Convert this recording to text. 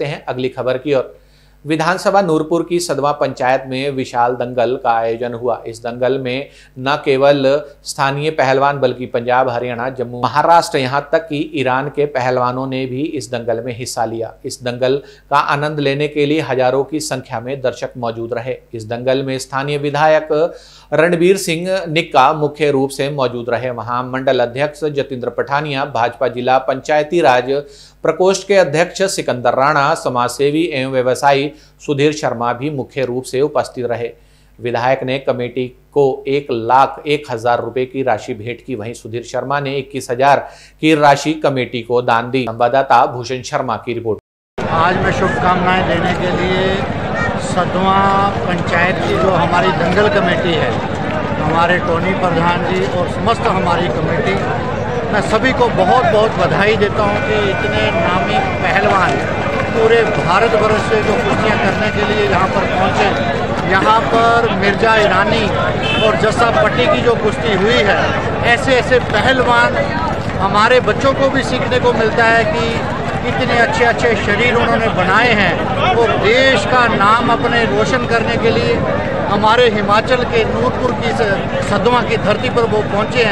हैं अगली खबर की ओर। विधानसभा नूरपुर की सदवा पंचायत में विशाल दंगल का आयोजन हुआ। इस दंगल में न केवल स्थानीय पहलवान बल्कि पंजाब, हरियाणा, जम्मू, महाराष्ट्र, यहाँ तक कि ईरान के पहलवानों ने भी इस दंगल में हिस्सा लिया। इस दंगल का आनंद लेने के लिए हज़ारों की संख्या में दर्शक मौजूद रहे। इस दंगल में स्थानीय विधायक रणबीर सिंह निक्का मुख्य रूप से मौजूद रहे। वहाँ मंडल अध्यक्ष जतिंद्र पठानिया, भाजपा जिला पंचायती राज प्रकोष्ठ के अध्यक्ष सिकंदर राणा, समाजसेवी एवं व्यवसायी सुधीर शर्मा भी मुख्य रूप से उपस्थित रहे। विधायक ने कमेटी को एक लाख एक हज़ार रुपए की राशि भेंट की। वहीं सुधीर शर्मा ने इक्कीस हज़ार की राशि कमेटी को दान दी। संवाददाता भूषण शर्मा की रिपोर्ट। आज मैं शुभकामनाएँ देने के लिए सदवा पंचायत की जो हमारी दंगल कमेटी है, हमारे टोनी प्रधान जी और समस्त हमारी कमेटी, मैं सभी को बहुत बहुत बधाई देता हूँ कि इतने नामी पहलवान पूरे भारत वर्ष से जो कुश्तियाँ करने के लिए यहाँ पर पहुँचे। यहाँ पर मिर्ज़ा ईरानी और जस्सा पट्टी की जो कुश्ती हुई है, ऐसे ऐसे पहलवान हमारे बच्चों को भी सीखने को मिलता है कि इतने अच्छे अच्छे शरीर उन्होंने बनाए हैं। वो देश का नाम अपने रोशन करने के लिए हमारे हिमाचल के नूरपुर की सदमा की धरती पर वो पहुँचे हैं।